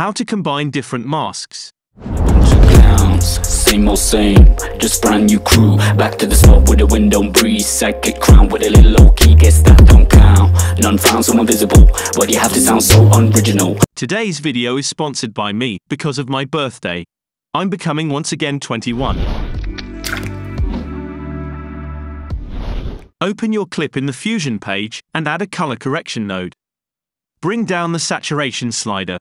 How to combine different masks. Bunch of clowns, same old same, just brand new crew. Back to the spot where the wind don't breeze. Psychic crown with a little low key, guess that don't count. None found, so invisible. Why do you have to sound so unoriginal? Today's video is sponsored by me because of my birthday. I'm becoming once again 21. Open your clip in the Fusion page and add a color correction node. Bring down the saturation slider.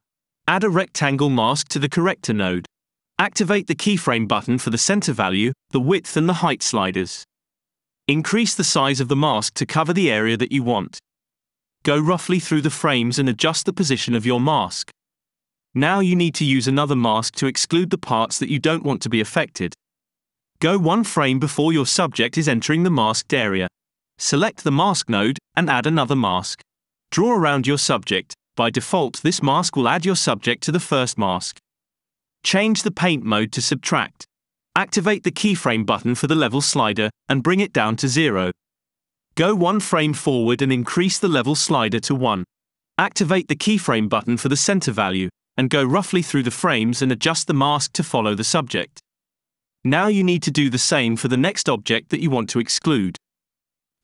Add a rectangle mask to the corrector node. Activate the keyframe button for the center value, the width and the height sliders. Increase the size of the mask to cover the area that you want. Go roughly through the frames and adjust the position of your mask. Now you need to use another mask to exclude the parts that you don't want to be affected. Go one frame before your subject is entering the masked area. Select the mask node and add another mask. Draw around your subject. By default, this mask will add your subject to the first mask. Change the paint mode to subtract. Activate the keyframe button for the level slider and bring it down to zero. Go one frame forward and increase the level slider to 1. Activate the keyframe button for the center value and go roughly through the frames and adjust the mask to follow the subject. Now you need to do the same for the next object that you want to exclude.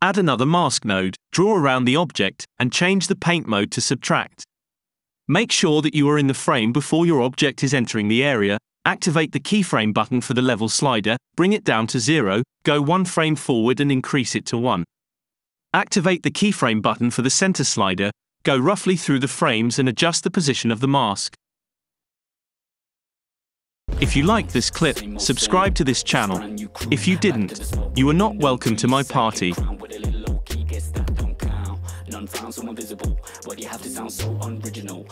Add another mask node, draw around the object, and change the paint mode to subtract. Make sure that you are in the frame before your object is entering the area, activate the keyframe button for the level slider, bring it down to 0, go one frame forward and increase it to 1. Activate the keyframe button for the center slider, go roughly through the frames and adjust the position of the mask. If you like this clip, subscribe to this channel. If you didn't, you are not welcome to my party. None found, so invisible. Do you have to sound so unoriginal?